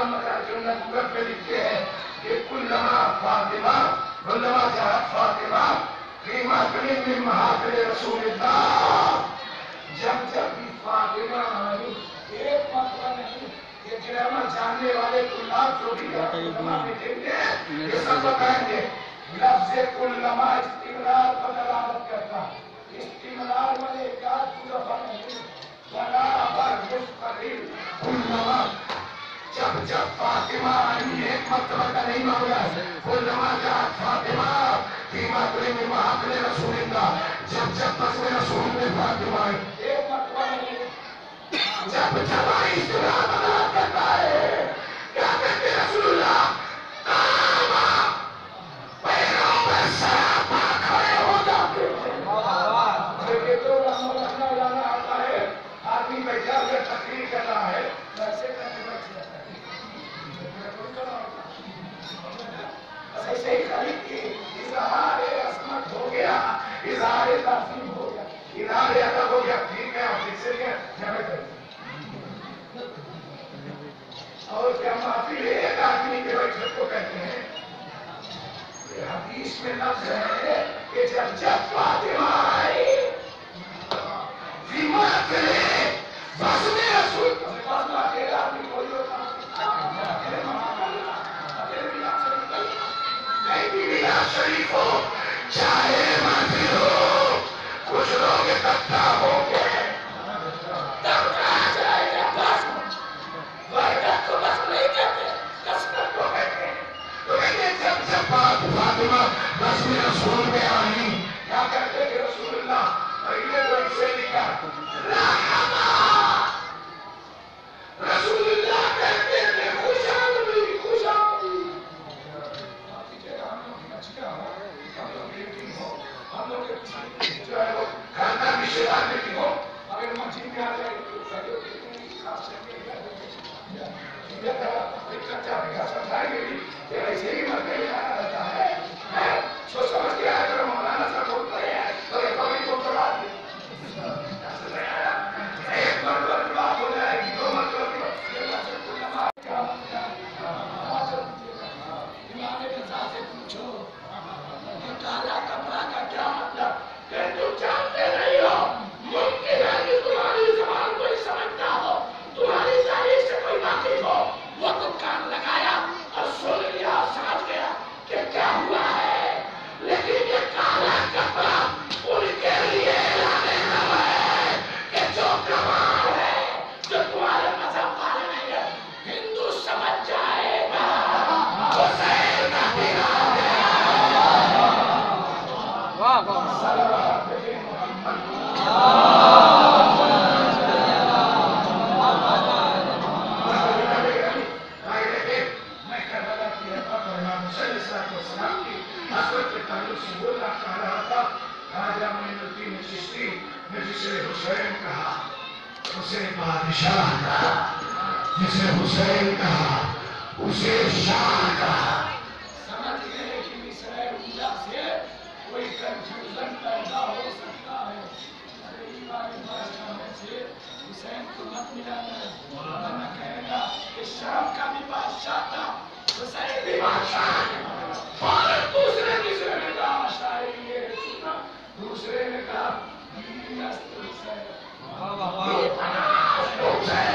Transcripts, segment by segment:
अपनी किताब मदर पे लिखते हैं। कि कुल्लमा फातिमा कुल्लमा जहाँ फातिमा फीमा करीम में महाफिल रसूलुल्लाह। जब जब भी फातिमा आई एक मतलब नहीं ये गिरामा जानने वाले कुल्लाब जो भी में हैं ये सब बताएँगे। लफ्ज कुल्लमा इस्तिमरार पर दलालत करता है। इस्तिमरार वाले क्या पूरा नहीं बराबर मुस्तकिल कुल्लमा जब जब फातिमा आई एक का नहीं मामला कुल्लमा जात फातिमा फीमा कुली में महाकले रसूलिल्लाह जब जब बसवे रसूल में फातिमा आई एक जब जब आई इस्तिमरार आदमी कोई होता अकेले मना कर अकेले मिलाद शरीफ नहीं नहीं भी मिलाद शरीफ हो चाहे मंदिर हो कुछ लोग इकट्ठा होंगे तब कहा जाएगा बस बरकत को बस नहीं कहते कसरत को कहते हैं तो कहते जब जब बात फातिमा बस में रसूल में आई क्या कहते थे रसूलुल्लाह पहले तो इसे लिखा रहमा रसूलुल्लाह कहते थे खुशामदी खुशामदी आप जगह हम लोग बच गया हो हम लोग मीटिंग हो हम लोग के जो है वो खाना रिश्तेदार मीटिंग हो अगर मस्जिद में आ जाए तो सहयोग देते हैं खास करके ये तरह एक चर्चा का समझाएँगे भी कि ऐसे ही मत नहीं हुसैन कहा उसे बादशाह कहा जिसे हुसैन कहा उसे शाह कहा समझ गए कि मिसरे ऊर्जा से कोई कंफ्यूजन पैदा हो। सकता है अरे ईमान बादशाह से हुसैन को मत मिलाना वरना कहेगा कि शाम का भी बादशाह था हुसैन भी बादशाह है और दूसरे तीसरे ने कहा शायरी ये सुना दूसरे ने कहा "बीवी अस्त हुसैन वाह वाह वाह अस्त हुसैन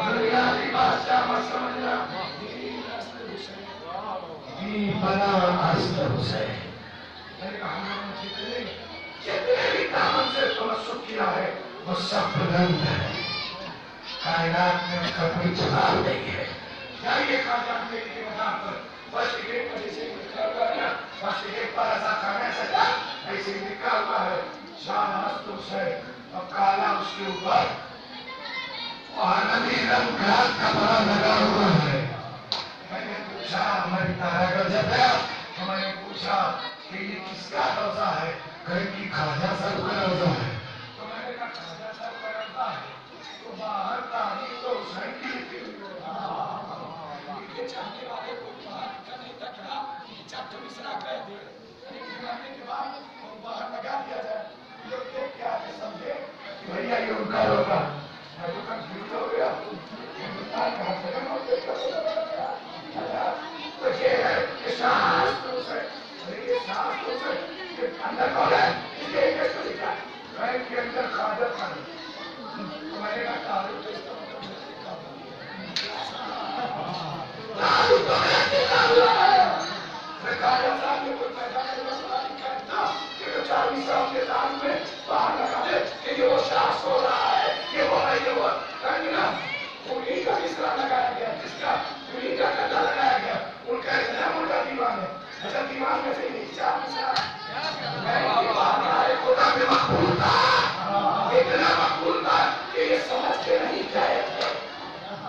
दुनियावी बादशाह मत समझना बीवी अस्त हुसैन भी बना अस्त हुसैन मैंने कहा हम लोगों ने जितने जितने भी दामन से तमस्सुक किया है वो सब बुलंद है। कायनात में उसका कोई जवाब नहीं है जाइए खाजा मेरी के मकाम पर बस टिकट पर जैसे लिखा हुआ है बस टिकट पर ऐसा खाने से ऐसे लिखा हुआ है शान हस्त हुसैन और काला उसके ऊपर आनंदी रंग का कपड़ा लगा हुआ है मैंने पूछा हमारी तारागढ़ जब गया तो मैंने पूछा कि ये किसका रोजा है कहे कि खाजा साहब का रोजा है। तो मैंने कहा खाजा साहब का रोजा है। तो बाहर चाहने वाले को बाहर का तक तकड़ा नीचा तुम इसरा कह दे एक के बाद वो बाहर लगा दिया जाए। लोग देख के आगे समझे? कि भैया, ये उनका रोजा दूसरा लगाया गया जिसका पीढ़ी का गद्दा लगाया गया उनका इस्लाम उनका दीवान है अच्छा दीवान में से नहीं चार इतना मकबूल था कि ये समझ के नहीं जाए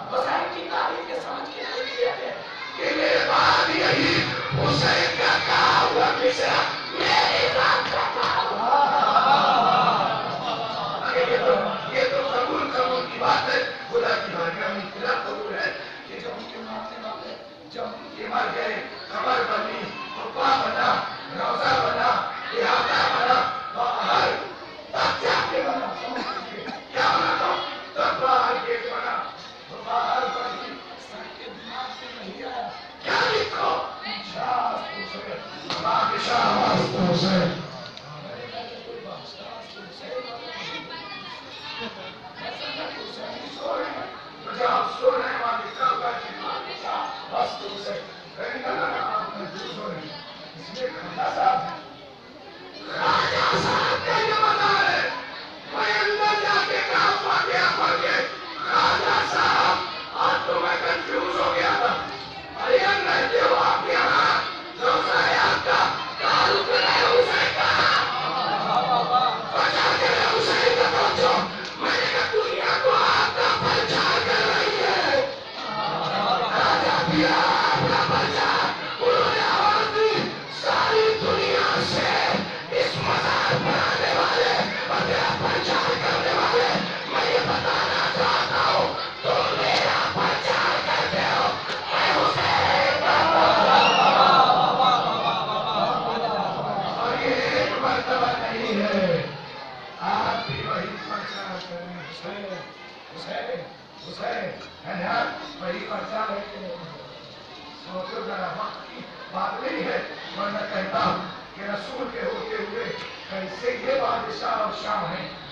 बसाई की तारीफ़ ये समझ के नहीं किया गया कि मेरे बाद यही हुसैन का कहा हुआ मिसरा 시작. That's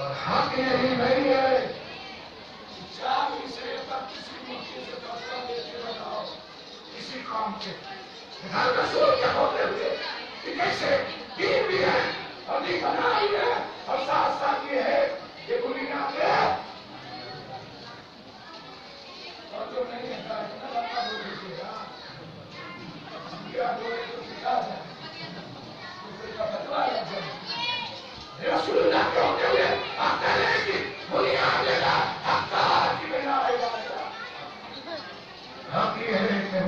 और हक यही नहीं है। कि चार मिसरे तक किसी मुफ्ती से फैसला लेते बताओ। किसी काम के इधर रसूल के होते हुए? कि कैसे? दीन भी है, और दीन बनाई है, और साथ साथ ये है ये बुरी नाम है।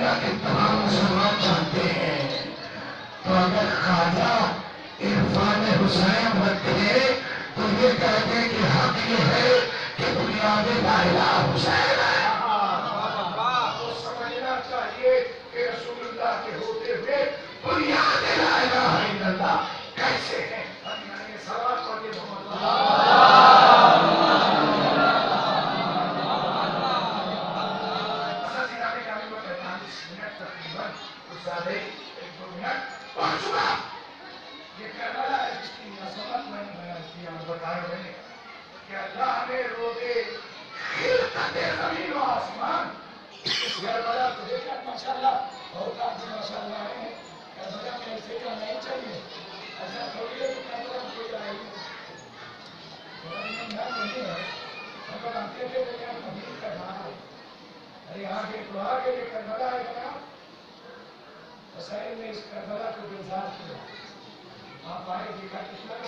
दुनिया के तमाम मुसलमान जानते हैं। तो अगर खाजा इरफान हुसैन रखे तो ये कहते कि हक ये है कि दुनिया में लाला हुसैन है। मतलब अच्छे से लेकर तब्दील करना अरे आगे तो आगे ये करबला है क्या हसैन ने इस करबला को गुलजार किया आप आए देखा कितना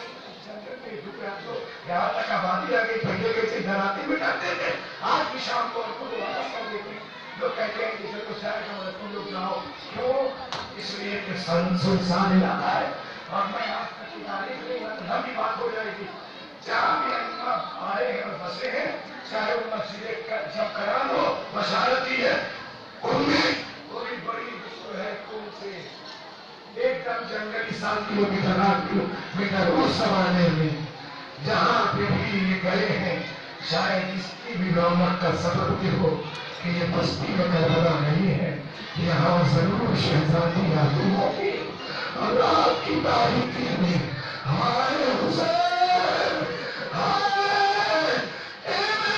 चंद्र में झुके आप तो यहाँ तक आबादी आ गई पहले कैसे डराते बिठाते थे आज की शाम को उनको दोबारा कर देते लोग कहते हैं किसी को शहर का मतलब लोग जाओ क्यों इसलिए कि सुनसान इलाका है और मैं आज तक की तारीफ़ नहीं मतलब बात हो जाएगी जहाँ भी हमारे घर फंसे हैं। चाहे वो मस्जिद जब करान हो बशारती है। उनमें कोई बड़ी जो है तुम से? एकदम जंगली शांतियों की मीटर उस जमाने में। जहाँ पे भी ये गए हैं, शायद इसकी भी रौनक का सबक ये हो कि ये बस्ती में करबला नहीं है। यहाँ ज़रूर शहजादी यादू होगी। और आपकी तारीखी में हमारे हुसैन हाय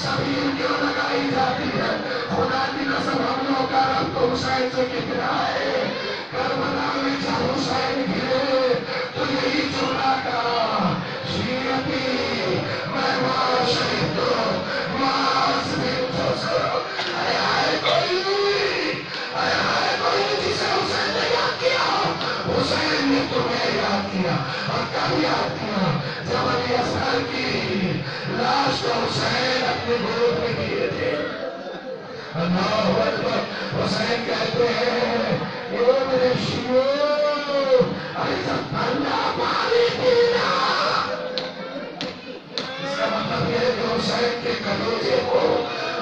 सभी क्यों लगाई जाती है खुदा की कसम हम लोग का रब तो हुसैन से कितना है करबला में जब हुसैन गिरे तो यही चुना का शीरती मैं माँ शहीद तो में तो सरो आए आए कोई आए आए कोई जिसे हुसैन ने याद किया हुसैन ने तुम्हें याद किया और कब याद किया जब अली लाश को हुसैन अपने गोद में दिए थे हुसैन कहते हैं ये मेरे अरे सब ठंडा पानी पीना इसका मतलब ये है कि हुसैन के कलेजे को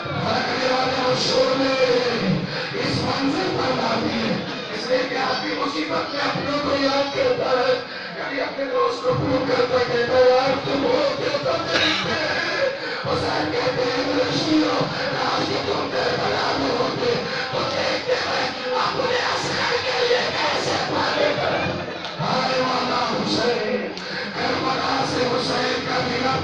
भड़कने वाले होशों ने इस मंजिल पर ला दिए इसलिए कि आपकी मुसीबत में अपनों को याद करता है कभी अपने दोस्त को फ़ोन करता कहता है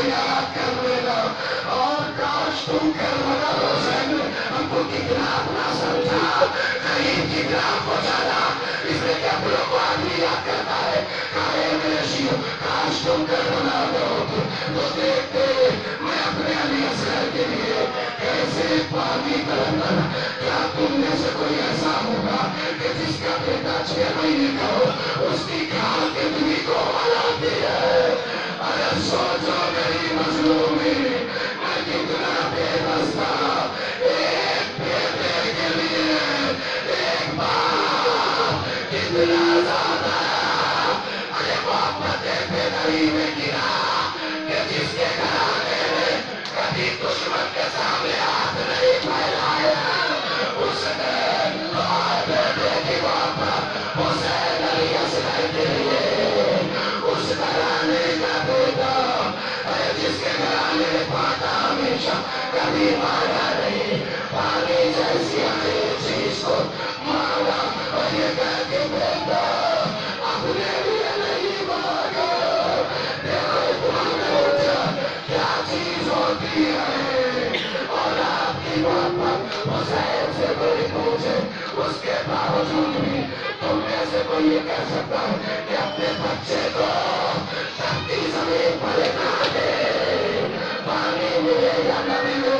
प्यास को कर लेना और काश तुम कर बना हुसैन हमको कितना अपना समझा कहीं कितना पहुंचाना इसलिए कि हम लोग को आदमी याद करता है काहे मेरे शिव काश तुम कर बना दो तो देखते मैं अपने अली के लिए कैसे पानी तरंगा क्या तुम से कोई ऐसा होगा कि जिसका बेटा छह महीने का हो उसकी खाल के दूरी को हलाती है अरे मेरी Gracias. उसके बावजूद भी तुम में से कोई कह सकता है कि अपने बच्चे को धरती दे पानी मिले या न मिले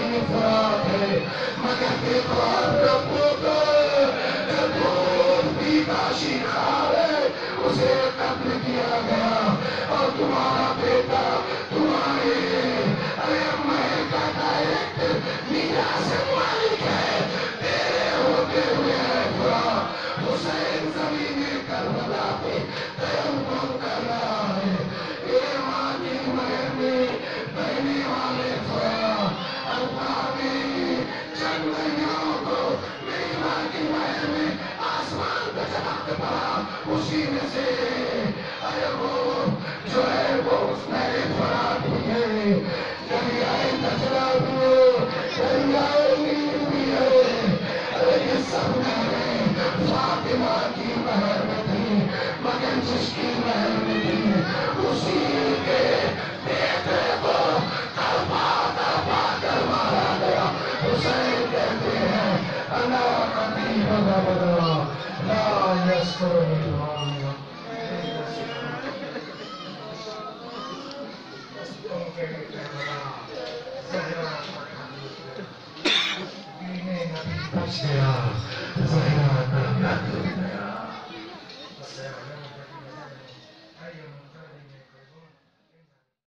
निफरात